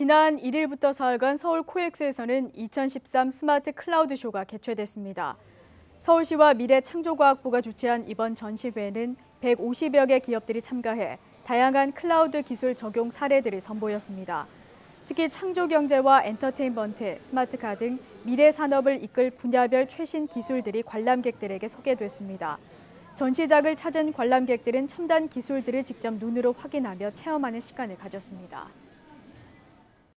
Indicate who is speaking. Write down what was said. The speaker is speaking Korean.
Speaker 1: 지난 1일부터 사흘간 서울 코엑스에서는 2013 스마트 클라우드 쇼가 개최됐습니다. 서울시와 미래창조과학부가 주최한 이번 전시회에는 150여 개 기업들이 참가해 다양한 클라우드 기술 적용 사례들이 선보였습니다. 특히 창조경제와 엔터테인먼트, 스마트카 등 미래 산업을 이끌 분야별 최신 기술들이 관람객들에게 소개됐습니다. 전시장을 찾은 관람객들은 첨단 기술들을 직접 눈으로 확인하며 체험하는 시간을 가졌습니다.